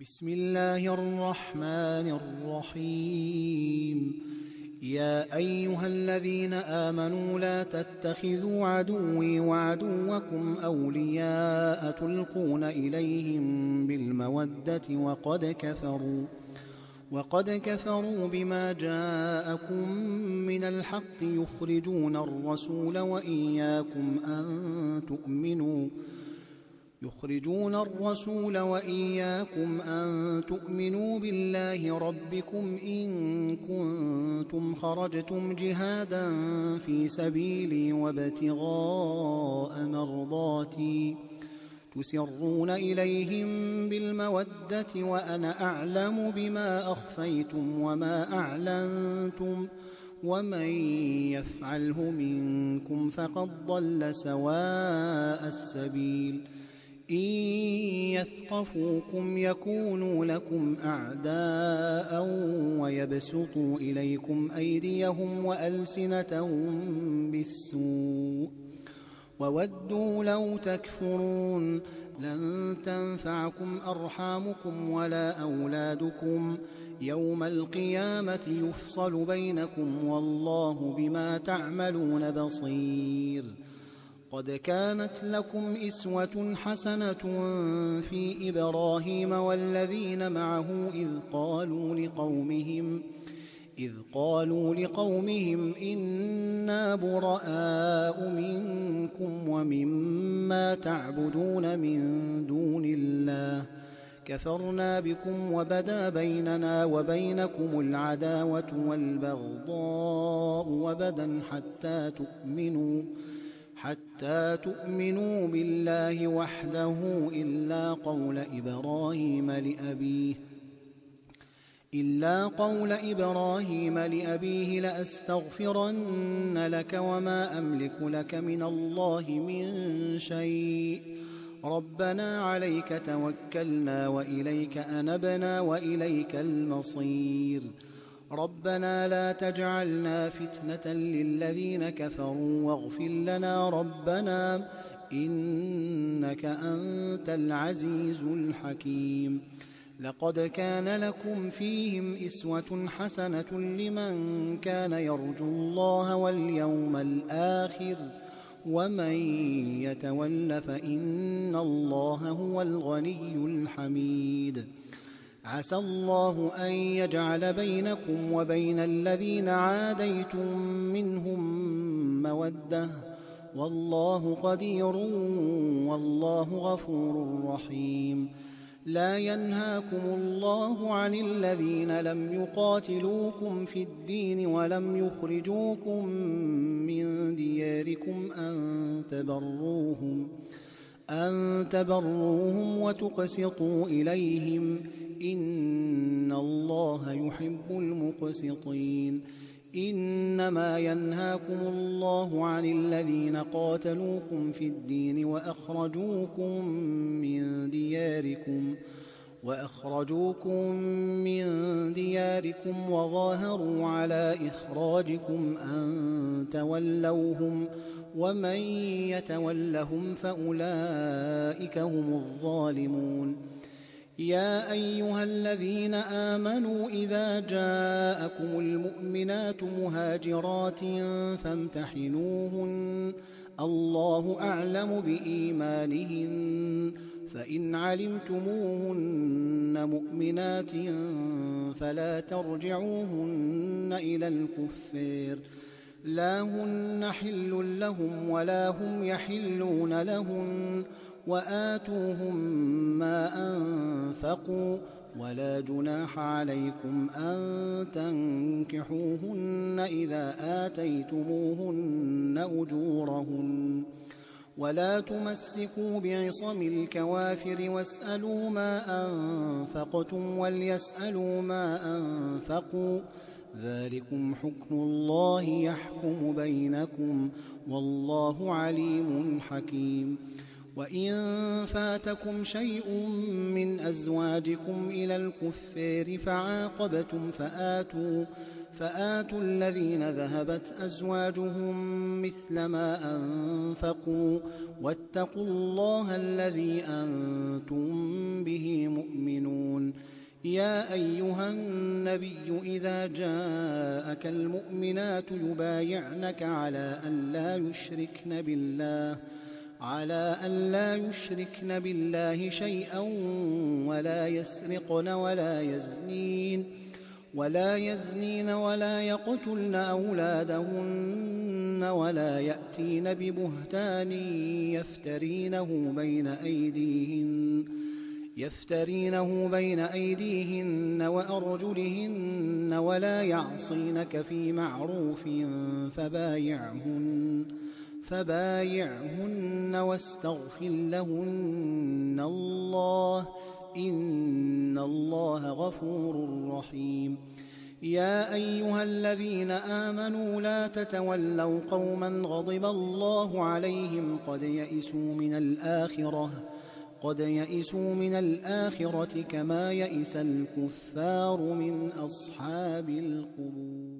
بسم الله الرحمن الرحيم. يا أيها الذين آمنوا لا تتخذوا عدوي وعدوكم أولياء تلقون إليهم بالمودة وقد كفروا وقد كفروا بما جاءكم من الحق يخرجون الرسول وإياكم أن تؤمنوا. يخرجون الرسول وإياكم أن تؤمنوا بالله ربكم إن كنتم خرجتم جهادا في سبيلي وابتغاء مرضاتي. تسرون إليهم بالمودة وأنا أعلم بما أخفيتم وما أعلنتم ومن يفعله منكم فقد ضل سواء السبيل. إن يثقفوكم يكونوا لكم أعداء ويبسطوا إليكم أيديهم وألسنتهم بالسوء وودوا لو تكفرون لن تنفعكم أرحامكم ولا أولادكم يوم القيامة يفصل بينكم والله بما تعملون بصير قد كانت لكم إسوة حسنة في إبراهيم والذين معه إذ قالوا لقومهم إذ قالوا لقومهم إنا براء منكم ومما تعبدون من دون الله كفرنا بكم وبدا بيننا وبينكم العداوة والبغضاء وبدا حتى تؤمنوا حتى تؤمنوا بالله وحده إلا قول إبراهيم لأبيه إلا قول إبراهيم لأبيه لأستغفرن لك وما أملك لك من الله من شيء. ربنا عليك توكلنا وإليك أنبنا وإليك المصير. ربنا لا تجعلنا فتنة للذين كفروا واغفر لنا ربنا إنك أنت العزيز الحكيم. لقد كان لكم فيهم إسوة حسنة لمن كان يرجو الله واليوم الآخر ومن يتول فإن الله هو الغني الحميد. عسى الله أن يجعل بينكم وبين الذين عاديتم منهم مودة. والله قدير والله غفور رحيم. لا ينهاكم الله عن الذين لم يقاتلوكم في الدين ولم يخرجوكم من دياركم أن تبروهم أن تبروهم وتقسطوا إليهم. إن الله يحب المقسطين. إنما ينهاكم الله عن الذين قاتلوكم في الدين وأخرجوكم من دياركم وأخرجوكم من دياركم وظاهروا على إخراجكم أن تولوهم ومن يتولهم فأولئك هم الظالمون. يا أيها الذين آمنوا إذا جاءكم المؤمنات مهاجرات فامتحنوهن. الله أعلم بإيمانهن. فإن علمتموهن مؤمنات فلا ترجعوهن إلى الكفار لا هن حل لهم ولا هم يحلون لهن وآتوهم ما أنفقوا ولا جناح عليكم أن تنكحوهن إذا آتيتموهن أجورهن ولا تمسكوا بعصم الكوافر واسألوا ما أنفقتم وليسألوا ما أنفقوا ذلكم حكم الله يحكم بينكم والله عليم حكيم. وإن فاتكم شيء من أزواجكم إلى الكفار فعاقبتم فآتوا فآتوا الذين ذهبت أزواجهم مثل ما أنفقوا. واتقوا الله الذي أنتم به يا أيها النبي إذا جاءك المؤمنات يبايعنك على أن لا يشركن بالله على أن لا يشركن بالله شيئا ولا يسرقن ولا يزنين ولا يزنين ولا يقتلن أولادهن ولا يأتين ببهتان يفترينه بين أيديهن. يفترينه بين أيديهن وأرجلهن ولا يعصينك في معروف فبايعهن فبايعهن واستغفر لهن الله إن الله غفور رحيم. يا أيها الذين آمنوا لا تتولوا قوما غضب الله عليهم قد يئسوا من الآخرة. قد يئسوا من الآخرة كما يئس الكفار من أصحاب القبور.